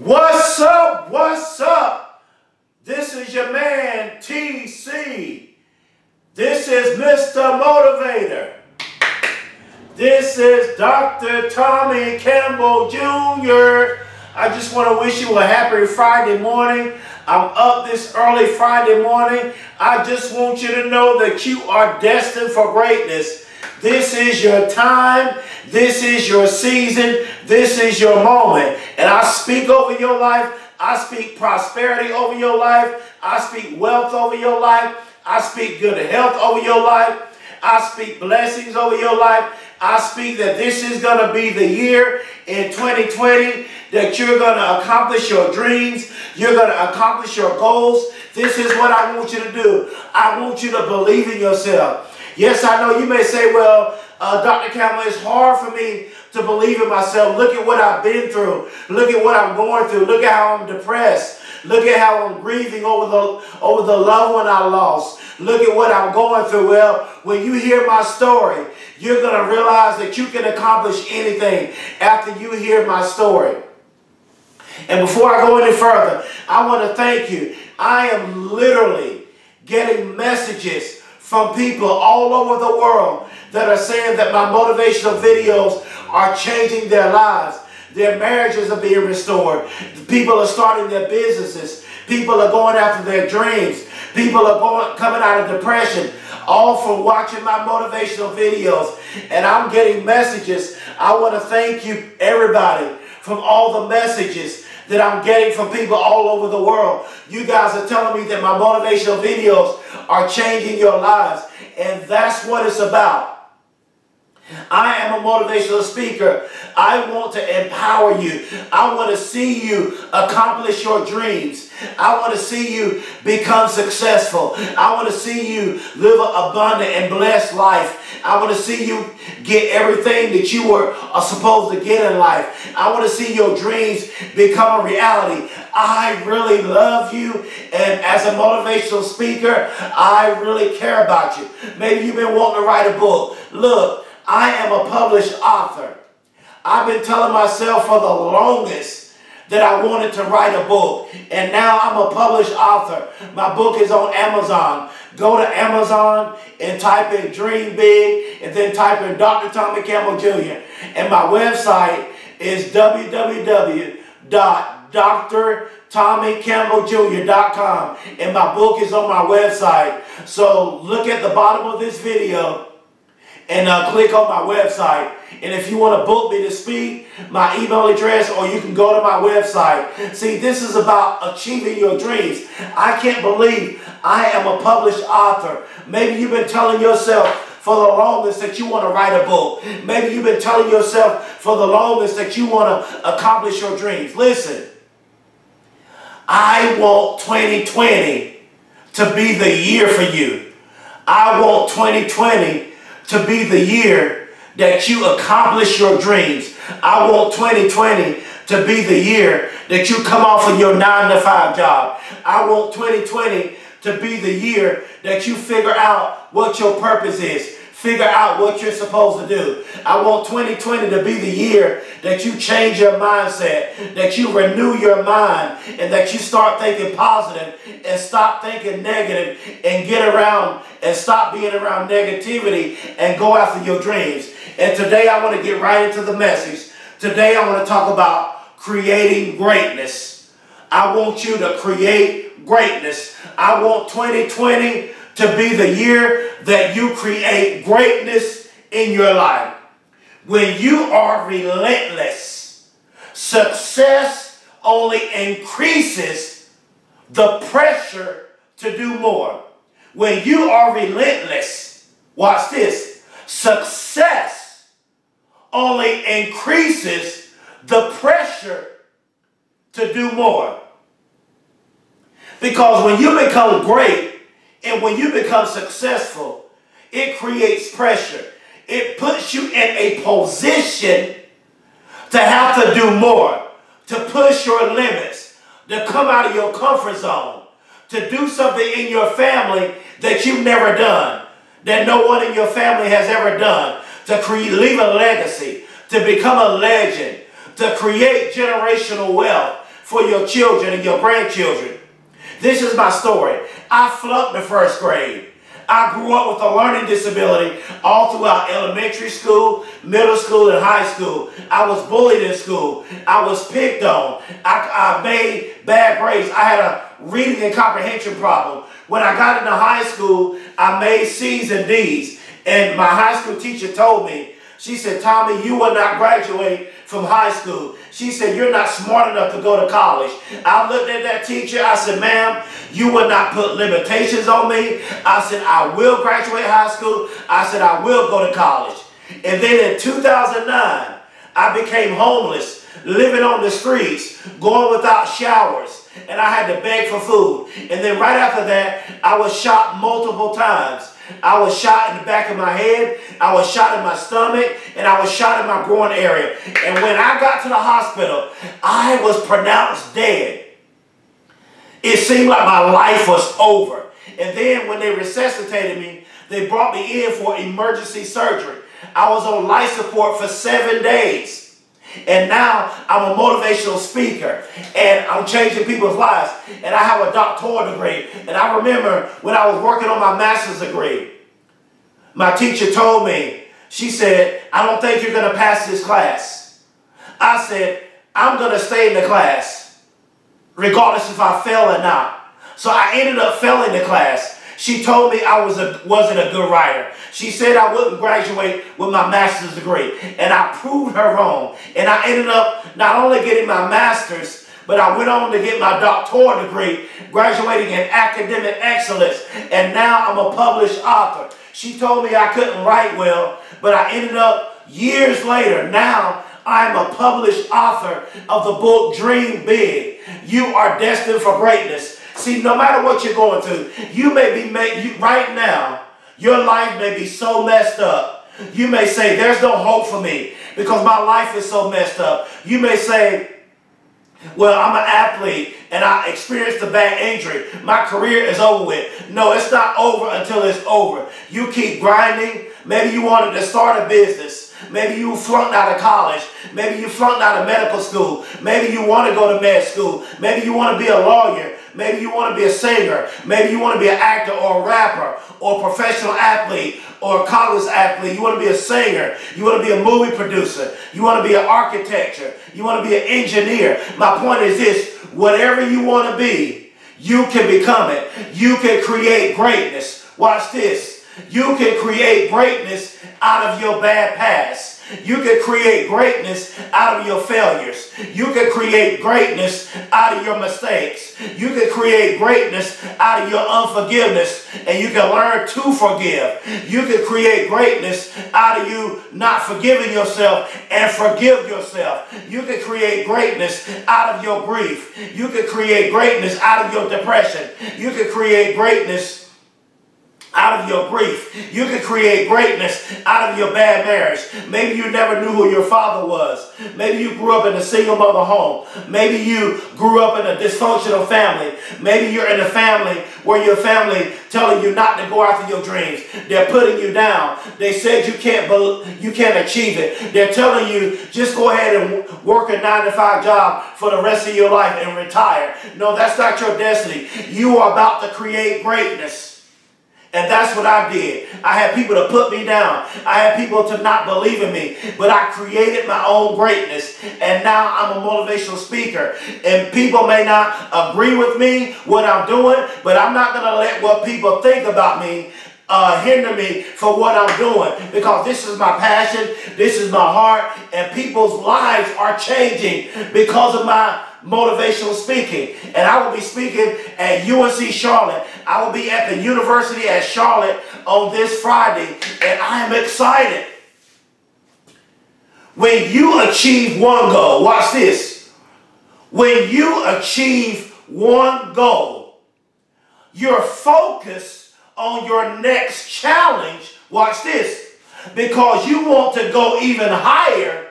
What's up? What's up? This is your man TC. This is Mr. Motivator. This is Dr. Tommy Campbell Jr. I just want to wish you a happy Friday morning. I'm up this early Friday morning. I just want you to know that you are destined for greatness. This is your time. This is your season. This is your moment. And I speak over your life. I speak prosperity over your life. I speak wealth over your life. I speak good health over your life. I speak blessings over your life. I speak that this is going to be the year in 2020 that you're going to accomplish your dreams. You're going to accomplish your goals. This is what I want you to do. I want you to believe in yourself. Yes, I know you may say, well, uh, Dr. Campbell, it's hard for me to believe in myself. Look at what I've been through. Look at what I'm going through. Look at how I'm depressed. Look at how I'm grieving over the, over the loved one I lost. Look at what I'm going through. Well, when you hear my story, you're going to realize that you can accomplish anything after you hear my story. And before I go any further, I want to thank you. I am literally getting messages from people all over the world that are saying that my motivational videos are changing their lives. Their marriages are being restored. People are starting their businesses. People are going after their dreams. People are going coming out of depression, all from watching my motivational videos. And I'm getting messages. I want to thank you, everybody, from all the messages that I'm getting from people all over the world. You guys are telling me that my motivational videos are changing your lives. And that's what it's about. I am a motivational speaker. I want to empower you. I want to see you accomplish your dreams. I want to see you become successful. I want to see you live an abundant and blessed life. I want to see you get everything that you were supposed to get in life. I want to see your dreams become a reality. I really love you. And as a motivational speaker, I really care about you. Maybe you've been wanting to write a book. Look, I am a published author. I've been telling myself for the longest that I wanted to write a book. And now I'm a published author. My book is on Amazon. Go to Amazon and type in Dream Big and then type in Dr. Tommy Campbell Jr. And my website is www.drtommycampbelljr.com. And my book is on my website. So look at the bottom of this video and uh, click on my website. And if you want to book me to speak, my email address, or you can go to my website. See, this is about achieving your dreams. I can't believe I am a published author. Maybe you've been telling yourself for the longest that you want to write a book. Maybe you've been telling yourself for the longest that you want to accomplish your dreams. Listen, I want 2020 to be the year for you. I want 2020 to be the year that you accomplish your dreams. I want 2020 to be the year that you come off of your 9 to 5 job. I want 2020 to be the year that you figure out what your purpose is figure out what you're supposed to do. I want 2020 to be the year that you change your mindset, that you renew your mind, and that you start thinking positive and stop thinking negative and get around and stop being around negativity and go after your dreams. And today I want to get right into the message. Today I want to talk about creating greatness. I want you to create greatness. I want 2020 to be the year that you create greatness in your life. When you are relentless, success only increases the pressure to do more. When you are relentless, watch this, success only increases the pressure to do more. Because when you become great, and when you become successful, it creates pressure. It puts you in a position to have to do more, to push your limits, to come out of your comfort zone, to do something in your family that you've never done, that no one in your family has ever done, to create, leave a legacy, to become a legend, to create generational wealth, for your children and your grandchildren. This is my story. I flunked the first grade. I grew up with a learning disability all throughout elementary school, middle school, and high school. I was bullied in school. I was picked on. I, I made bad grades. I had a reading and comprehension problem. When I got into high school, I made C's and D's. And my high school teacher told me, she said, Tommy, you will not graduate from high school. She said, you're not smart enough to go to college. I looked at that teacher. I said, ma'am, you will not put limitations on me. I said, I will graduate high school. I said, I will go to college. And then in 2009, I became homeless, living on the streets, going without showers, and I had to beg for food. And then right after that, I was shot multiple times. I was shot in the back of my head, I was shot in my stomach, and I was shot in my groin area. And when I got to the hospital, I was pronounced dead. It seemed like my life was over. And then when they resuscitated me, they brought me in for emergency surgery. I was on life support for seven days. And now I'm a motivational speaker and I'm changing people's lives. And I have a doctoral degree. And I remember when I was working on my master's degree, my teacher told me, she said, I don't think you're going to pass this class. I said, I'm going to stay in the class, regardless if I fail or not. So I ended up failing the class. She told me I was a, wasn't a good writer. She said I wouldn't graduate with my master's degree. And I proved her wrong. And I ended up not only getting my master's, but I went on to get my doctoral degree, graduating in academic excellence. And now I'm a published author. She told me I couldn't write well, but I ended up years later. Now I'm a published author of the book Dream Big. You are destined for greatness. See, no matter what you're going through, you may be made, you, right now, your life may be so messed up. You may say, there's no hope for me because my life is so messed up. You may say, well, I'm an athlete and I experienced a bad injury. My career is over with. No, it's not over until it's over. You keep grinding. Maybe you wanted to start a business. Maybe you flunked out of college. Maybe you flunked out of medical school. Maybe you want to go to med school. Maybe you want to be a lawyer. Maybe you want to be a singer. Maybe you want to be an actor or a rapper or a professional athlete or a college athlete. You want to be a singer. You want to be a movie producer. You want to be an architecture. You want to be an engineer. My point is this, whatever you want to be, you can become it. You can create greatness. Watch this. You can create greatness out of your bad past. You can create greatness out of your failures. You can create greatness out of your mistakes. You can create greatness out of your unforgiveness. And you can learn to forgive. You can create greatness out of you not forgiving yourself and forgive yourself. You can create greatness out of your grief. You can create greatness out of your depression. You can create greatness out of your grief. You can create greatness out of your bad marriage. Maybe you never knew who your father was. Maybe you grew up in a single mother home. Maybe you grew up in a dysfunctional family. Maybe you're in a family where your family telling you not to go after your dreams. They're putting you down. They said you can't you can't achieve it. They're telling you just go ahead and work a 9 to 5 job for the rest of your life and retire. No, that's not your destiny. You are about to create greatness. And that's what I did. I had people to put me down. I had people to not believe in me. But I created my own greatness. And now I'm a motivational speaker. And people may not agree with me, what I'm doing, but I'm not going to let what people think about me uh, hinder me for what I'm doing because this is my passion, this is my heart, and people's lives are changing because of my motivational speaking. And I will be speaking at UNC Charlotte. I will be at the University at Charlotte on this Friday, and I am excited. When you achieve one goal, watch this. When you achieve one goal, your focus on your next challenge, watch this, because you want to go even higher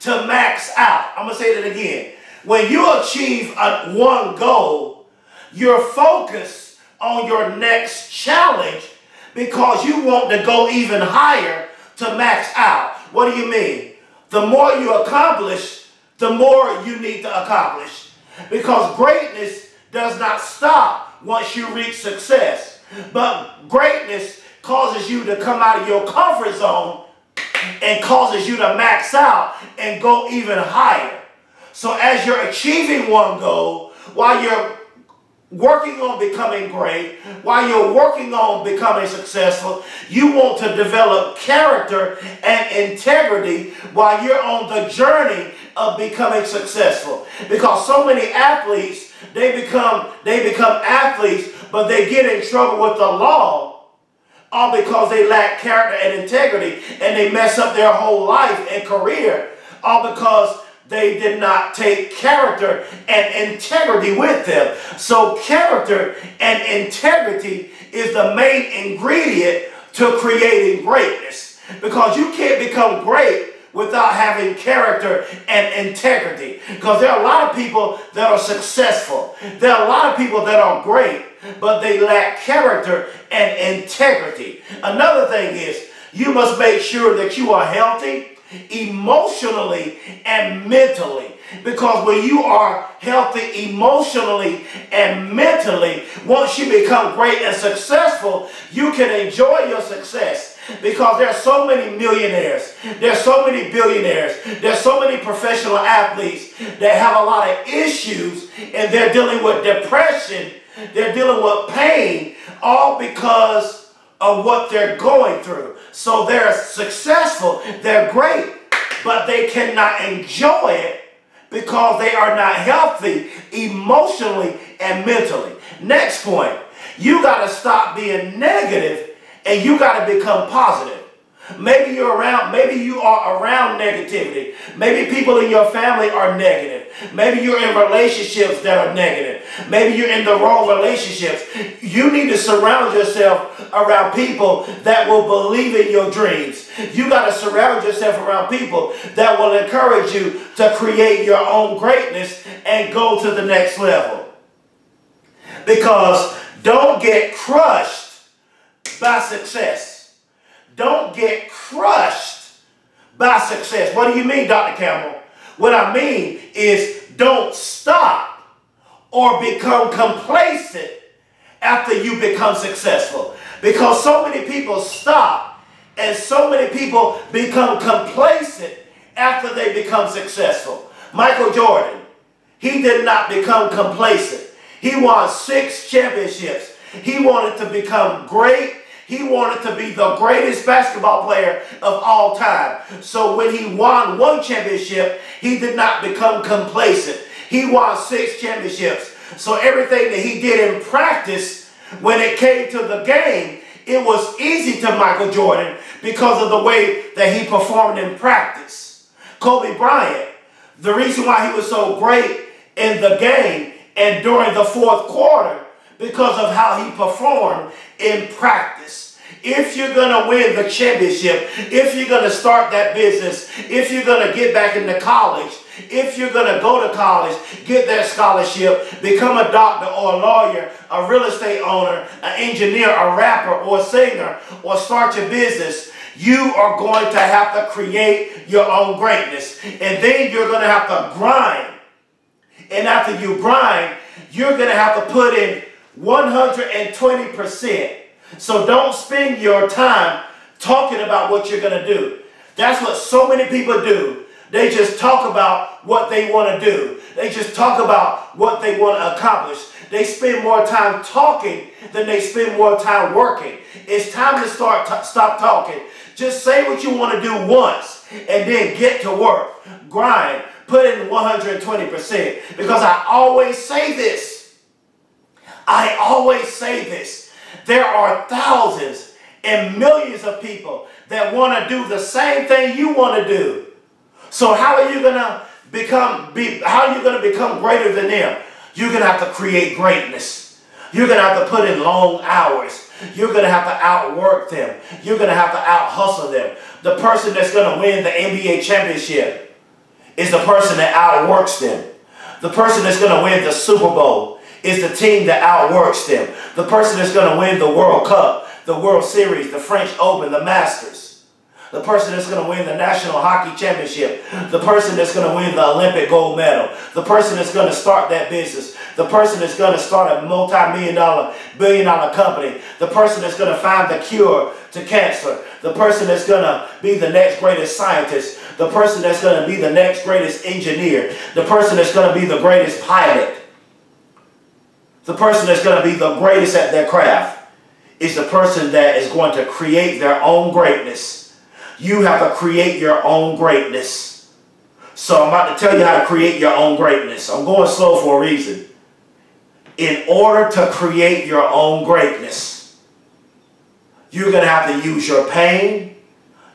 to max out. I'm going to say that again. When you achieve a, one goal, you're focused on your next challenge because you want to go even higher to max out. What do you mean? The more you accomplish, the more you need to accomplish. Because greatness does not stop once you reach success. But greatness causes you to come out of your comfort zone and causes you to max out and go even higher. So as you're achieving one goal, while you're working on becoming great, while you're working on becoming successful, you want to develop character and integrity while you're on the journey of becoming successful. Because so many athletes, they become they become athletes, but they get in trouble with the law all because they lack character and integrity and they mess up their whole life and career all because they did not take character and integrity with them. So character and integrity is the main ingredient to creating greatness. Because you can't become great without having character and integrity. Because there are a lot of people that are successful. There are a lot of people that are great, but they lack character and integrity. Another thing is, you must make sure that you are healthy emotionally and mentally. Because when you are healthy emotionally and mentally, once you become great and successful, you can enjoy your success. Because there are so many millionaires, there's so many billionaires, there's so many professional athletes that have a lot of issues and they're dealing with depression, they're dealing with pain, all because of what they're going through. So they're successful, they're great, but they cannot enjoy it because they are not healthy emotionally and mentally. Next point, you got to stop being negative and you got to become positive. Maybe you're around, maybe you are around negativity. Maybe people in your family are negative. Maybe you're in relationships that are negative. Maybe you're in the wrong relationships. You need to surround yourself around people that will believe in your dreams. You got to surround yourself around people that will encourage you to create your own greatness and go to the next level. Because don't get crushed by success. Don't get crushed by success. What do you mean, Dr. Campbell? What I mean is don't stop or become complacent after you become successful. Because so many people stop and so many people become complacent after they become successful. Michael Jordan, he did not become complacent. He won six championships. He wanted to become great he wanted to be the greatest basketball player of all time. So when he won one championship, he did not become complacent. He won six championships. So everything that he did in practice, when it came to the game, it was easy to Michael Jordan because of the way that he performed in practice. Kobe Bryant, the reason why he was so great in the game and during the fourth quarter because of how he performed in practice. If you're going to win the championship, if you're going to start that business, if you're going to get back into college, if you're going to go to college, get that scholarship, become a doctor or a lawyer, a real estate owner, an engineer, a rapper or a singer, or start your business, you are going to have to create your own greatness. And then you're going to have to grind. And after you grind, you're going to have to put in 120%. So don't spend your time talking about what you're going to do. That's what so many people do. They just talk about what they want to do. They just talk about what they want to accomplish. They spend more time talking than they spend more time working. It's time to start stop talking. Just say what you want to do once and then get to work. Grind. Put in 120%. Because I always say this. I always say this. There are thousands and millions of people that want to do the same thing you want to do. So how are you going to become be how are you going to become greater than them? You're going to have to create greatness. You're going to have to put in long hours. You're going to have to outwork them. You're going to have to out hustle them. The person that's going to win the NBA championship is the person that outworks them. The person that's going to win the Super Bowl is the team that outworks them. The person that's going to win the World Cup, the World Series, the French Open, the Masters. the person that's going to win the National Hockey Championship, the person that's going to win the Olympic gold medal, the person that's going to start that business, the person that's going to start a multi-million dollar, billion dollar company, the person that's going to find the cure to cancer, the person that's going to be the next greatest scientist, the person that's going to be the next greatest engineer, the person that's going to be the greatest pilot, the person that's going to be the greatest at their craft is the person that is going to create their own greatness. You have to create your own greatness. So I'm about to tell you how to create your own greatness. I'm going slow for a reason. In order to create your own greatness, you're going to have to use your pain.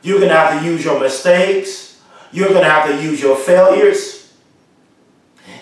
You're going to have to use your mistakes. You're going to have to use your failures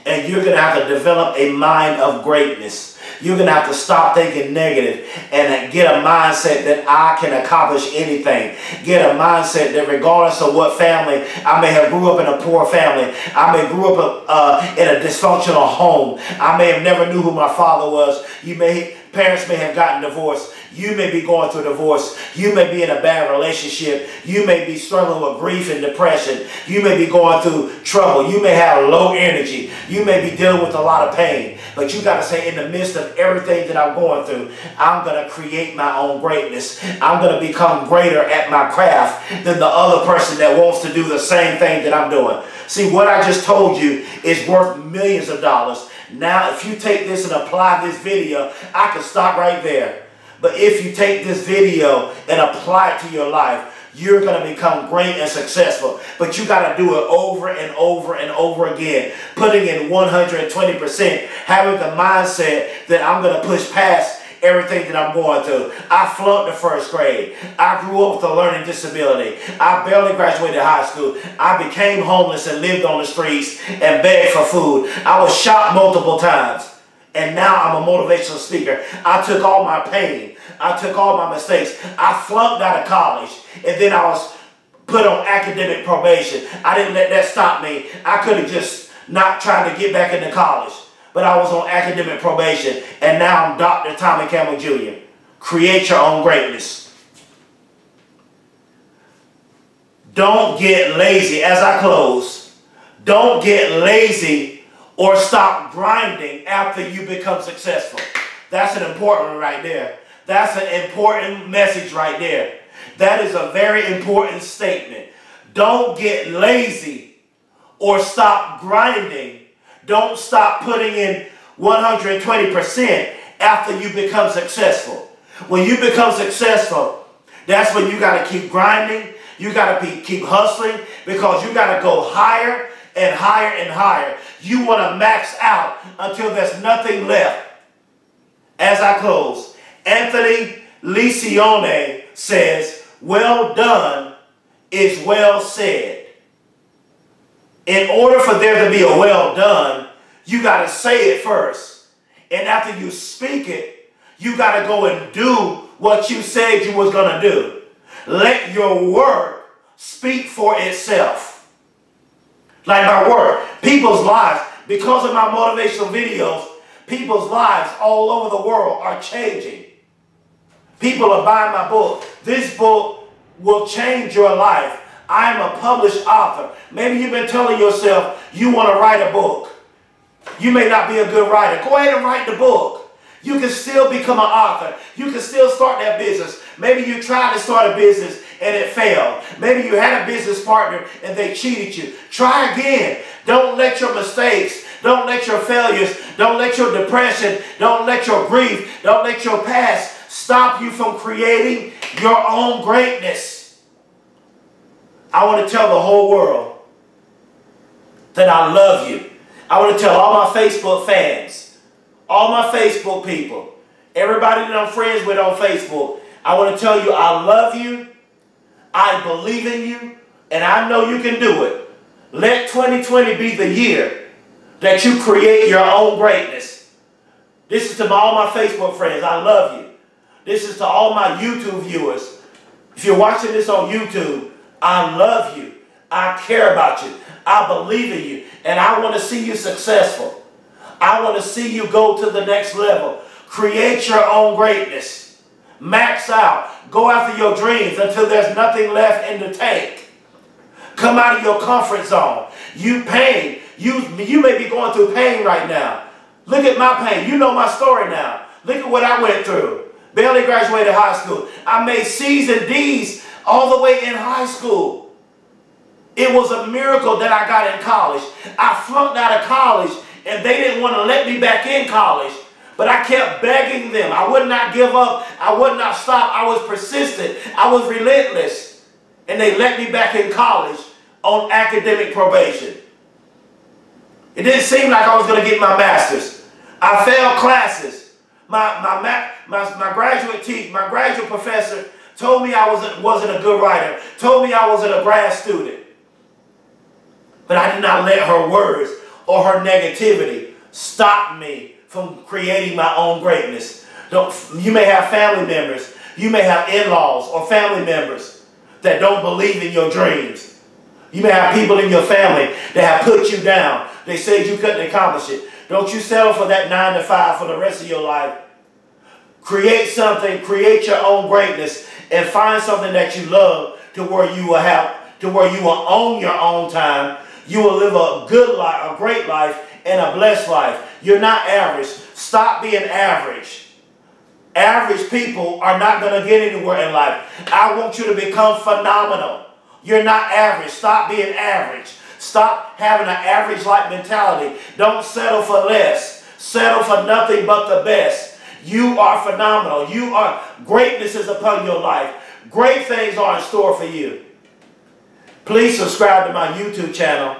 and you're going to have to develop a mind of greatness. You're going to have to stop thinking negative and get a mindset that I can accomplish anything. Get a mindset that regardless of what family, I may have grew up in a poor family. I may grew up uh, in a dysfunctional home. I may have never knew who my father was. You may Parents may have gotten divorced. You may be going through a divorce. You may be in a bad relationship. You may be struggling with grief and depression. You may be going through trouble. You may have low energy. You may be dealing with a lot of pain. But you got to say, in the midst of everything that I'm going through, I'm going to create my own greatness. I'm going to become greater at my craft than the other person that wants to do the same thing that I'm doing. See, what I just told you is worth millions of dollars. Now, if you take this and apply this video, I can stop right there. But if you take this video and apply it to your life, you're going to become great and successful. But you got to do it over and over and over again. Putting in 120%, having the mindset that I'm going to push past everything that I'm going through. I flunked the first grade. I grew up with a learning disability. I barely graduated high school. I became homeless and lived on the streets and begged for food. I was shot multiple times. And now I'm a motivational speaker. I took all my pain. I took all my mistakes. I flunked out of college. And then I was put on academic probation. I didn't let that stop me. I could have just not tried to get back into college but I was on academic probation, and now I'm Dr. Tommy Campbell Jr. Create your own greatness. Don't get lazy. As I close, don't get lazy or stop grinding after you become successful. That's an important one right there. That's an important message right there. That is a very important statement. Don't get lazy or stop grinding don't stop putting in 120% after you become successful. When you become successful, that's when you got to keep grinding. You got to be keep hustling because you got to go higher and higher and higher. You want to max out until there's nothing left. As I close, Anthony Lencioni says, well done is well said in order for there to be a well done, you got to say it first. And after you speak it, you got to go and do what you said you was going to do. Let your work speak for itself. Like my work, people's lives, because of my motivational videos, people's lives all over the world are changing. People are buying my book. This book will change your life. I'm a published author. Maybe you've been telling yourself you want to write a book. You may not be a good writer. Go ahead and write the book. You can still become an author. You can still start that business. Maybe you tried to start a business and it failed. Maybe you had a business partner and they cheated you. Try again. Don't let your mistakes, don't let your failures, don't let your depression, don't let your grief, don't let your past stop you from creating your own greatness. I want to tell the whole world that I love you. I want to tell all my Facebook fans, all my Facebook people, everybody that I'm friends with on Facebook, I want to tell you I love you, I believe in you, and I know you can do it. Let 2020 be the year that you create your own greatness. This is to all my Facebook friends. I love you. This is to all my YouTube viewers. If you're watching this on YouTube, I love you. I care about you. I believe in you. And I want to see you successful. I want to see you go to the next level. Create your own greatness. Max out. Go after your dreams until there's nothing left in the tank. Come out of your comfort zone. You pain. You, you may be going through pain right now. Look at my pain. You know my story now. Look at what I went through. Barely graduated high school. I made C's and D's all the way in high school. It was a miracle that I got in college. I flunked out of college and they didn't want to let me back in college. But I kept begging them. I would not give up. I would not stop. I was persistent. I was relentless. And they let me back in college on academic probation. It didn't seem like I was going to get my master's. I failed classes. My, my, my, my graduate teacher, my graduate professor told me I wasn't, wasn't a good writer, told me I wasn't a grad student. But I did not let her words or her negativity stop me from creating my own greatness. Don't, you may have family members, you may have in-laws or family members that don't believe in your dreams. You may have people in your family that have put you down. They said you couldn't accomplish it. Don't you settle for that nine to five for the rest of your life. Create something, create your own greatness, and find something that you love to where you will have, to where you will own your own time. You will live a good life, a great life, and a blessed life. You're not average. Stop being average. Average people are not going to get anywhere in life. I want you to become phenomenal. You're not average. Stop being average. Stop having an average-like mentality. Don't settle for less. Settle for nothing but the best. You are phenomenal. You are, greatness is upon your life. Great things are in store for you. Please subscribe to my YouTube channel.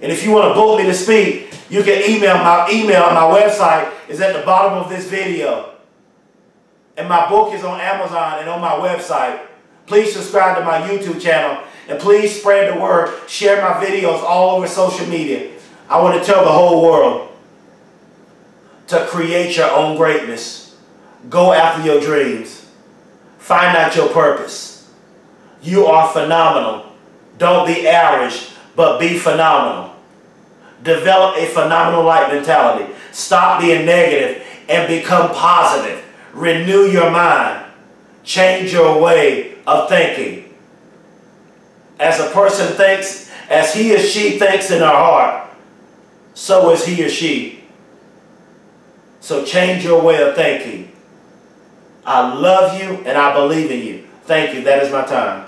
And if you want to book me to speak, you can email my email my website is at the bottom of this video. And my book is on Amazon and on my website. Please subscribe to my YouTube channel and please spread the word. Share my videos all over social media. I want to tell the whole world to create your own greatness. Go after your dreams. Find out your purpose. You are phenomenal. Don't be average, but be phenomenal. Develop a phenomenal life mentality. Stop being negative and become positive. Renew your mind. Change your way of thinking as a person thinks, as he or she thinks in her heart, so is he or she. So change your way of thinking. I love you and I believe in you. Thank you. That is my time.